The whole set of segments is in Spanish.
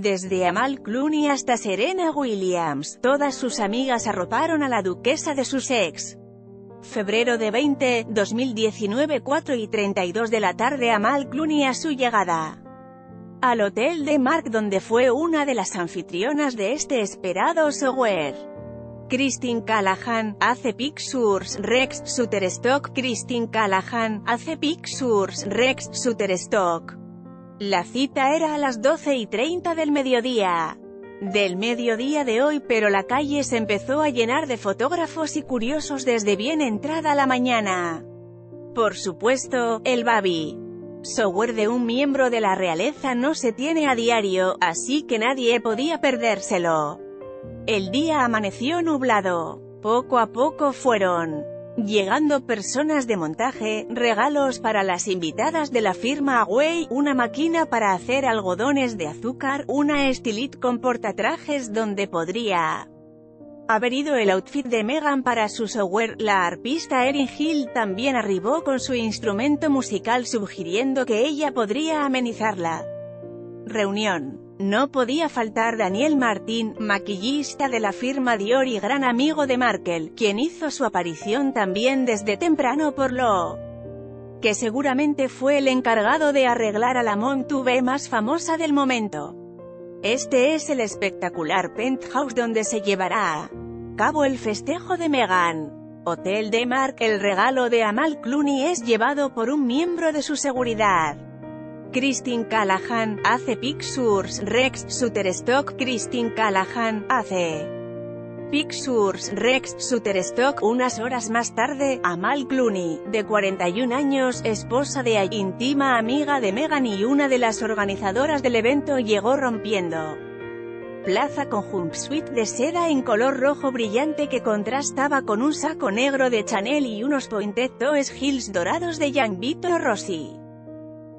Desde Amal Clooney hasta Serena Williams, todas sus amigas arroparon a la duquesa de Sussex. Febrero de 20, 2019 4 y 32 de la tarde Amal Clooney a su llegada al hotel de Mark donde fue una de las anfitrionas de este esperado software. Christine Callahan, hace Pictures, Rex, Shutterstock Christine Callahan, hace Pictures, Rex, Shutterstock. La cita era a las 12 y 30 del mediodía del mediodía de hoy pero la calle se empezó a llenar de fotógrafos y curiosos desde bien entrada la mañana. Por supuesto, el Babi. Software de un miembro de la realeza no se tiene a diario, así que nadie podía perdérselo. El día amaneció nublado. Poco a poco fueron llegando personas de montaje, regalos para las invitadas de la firma Away, una máquina para hacer algodones de azúcar, una estilit con portatrajes donde podría haber ido el outfit de Megan para su software. La arpista Erin Hill también arribó con su instrumento musical sugiriendo que ella podría amenizar la reunión. No podía faltar Daniel Martín, maquillista de la firma Dior y gran amigo de Markel, quien hizo su aparición también desde temprano por lo que seguramente fue el encargado de arreglar a la Montube más famosa del momento. Este es el espectacular penthouse donde se llevará a cabo el festejo de Meghan. Hotel de Mark, el regalo de Amal Clooney es llevado por un miembro de su seguridad. Christine Callahan, hace Pictures, Rex, Shutterstock. Christine Callahan, hace Pictures, Rex, Shutterstock Unas horas más tarde, Amal Clooney, de 41 años, esposa de Ay, íntima amiga de Meghan y una de las organizadoras del evento llegó rompiendo plaza con jumpsuit de seda en color rojo brillante que contrastaba con un saco negro de Chanel y unos pointed toes heels dorados de Jean Vito Rossi.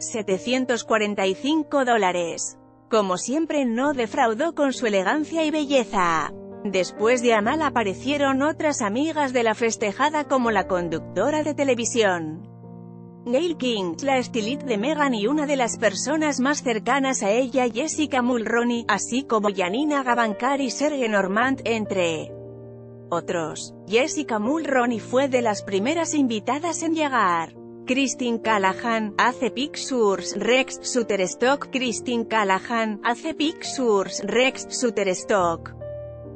745 dólares. Como siempre no defraudó con su elegancia y belleza. Después de Amal aparecieron otras amigas de la festejada como la conductora de televisión. Gail King, la estilit de Meghan y una de las personas más cercanas a ella Jessica Mulroney, así como Janina Gavankar y Serge Normand, entre otros. Jessica Mulroney fue de las primeras invitadas en llegar. Christine Callahan, hace Pictures, Rex, Shutterstock Christine Callahan, hace Pictures, Rex, Shutterstock.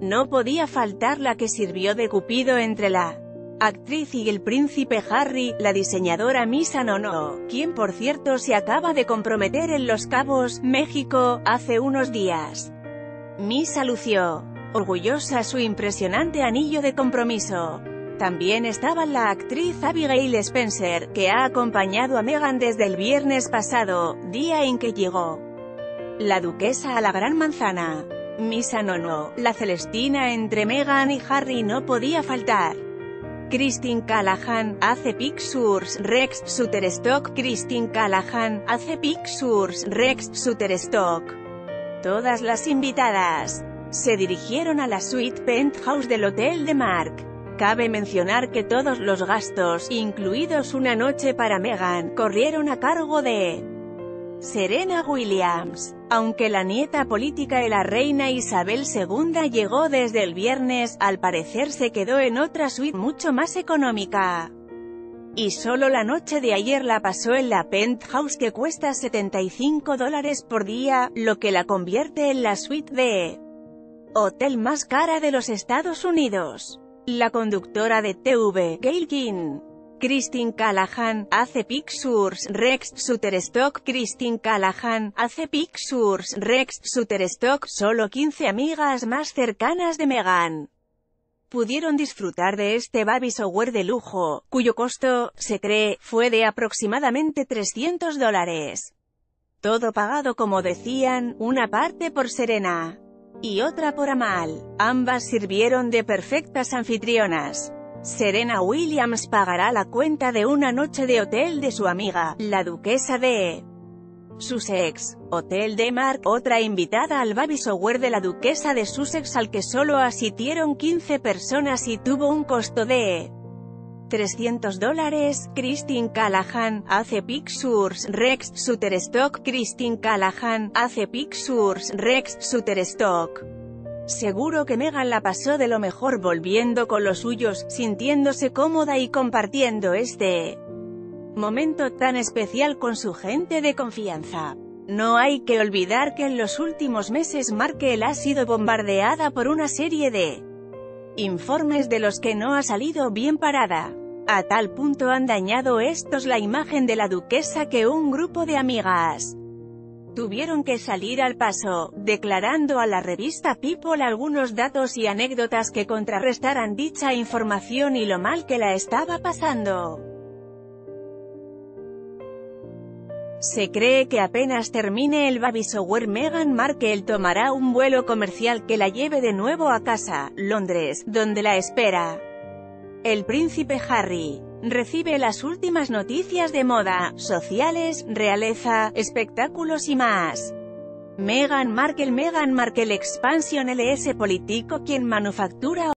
No podía faltar la que sirvió de cupido entre la actriz y el príncipe Harry, la diseñadora Misa Nono, quien por cierto se acaba de comprometer en Los Cabos, México, hace unos días. Misa lució orgullosa su impresionante anillo de compromiso. También estaba la actriz Abigail Spencer, que ha acompañado a Meghan desde el viernes pasado, día en que llegó la duquesa a la Gran Manzana. Misa Nono, la Celestina entre Meghan y Harry no podía faltar. Christine Callahan, hace Pictures, Rex, Shutterstock Christine Callahan, hace Pictures, Rex, Shutterstock. Todas las invitadas se dirigieron a la suite penthouse del Hotel de Mark. Cabe mencionar que todos los gastos, incluidos una noche para Meghan, corrieron a cargo de Serena Williams. Aunque la nieta política de la reina Isabel II llegó desde el viernes, al parecer se quedó en otra suite mucho más económica. Y solo la noche de ayer la pasó en la penthouse que cuesta 75 dólares por día, lo que la convierte en la suite de hotel más cara de los Estados Unidos. La conductora de TV, Gail King, Christine Callahan, hace Pictures, Rex, Shutterstock. Christine Callahan, hace Pictures, Rex, Shutterstock Solo 15 amigas más cercanas de Meghan. Pudieron disfrutar de este baby shower de lujo, cuyo costo, se cree, fue de aproximadamente 300 dólares. Todo pagado como decían, una parte por Serena y otra por Amal. Ambas sirvieron de perfectas anfitrionas. Serena Williams pagará la cuenta de una noche de hotel de su amiga, la duquesa de Sussex. Hotel de Mark, otra invitada al baby shower de la duquesa de Sussex al que solo asistieron 15 personas y tuvo un costo de 300 dólares, Christine Callahan, hace Pictures, Rex, Shutterstock, Christine Callahan, hace Pictures, Rex, Shutterstock. Seguro que Megan la pasó de lo mejor volviendo con los suyos, sintiéndose cómoda y compartiendo este momento tan especial con su gente de confianza. No hay que olvidar que en los últimos meses Markle ha sido bombardeada por una serie de informes de los que no ha salido bien parada. A tal punto han dañado estos la imagen de la duquesa que un grupo de amigas tuvieron que salir al paso, declarando a la revista People algunos datos y anécdotas que contrarrestaran dicha información y lo mal que la estaba pasando. Se cree que apenas termine el baby shower Meghan Markle tomará un vuelo comercial que la lleve de nuevo a casa, Londres, donde la espera el príncipe Harry. Recibe las últimas noticias de moda, sociales, realeza, espectáculos y más. Meghan Markle Meghan Markle Expansion LS Político quien manufactura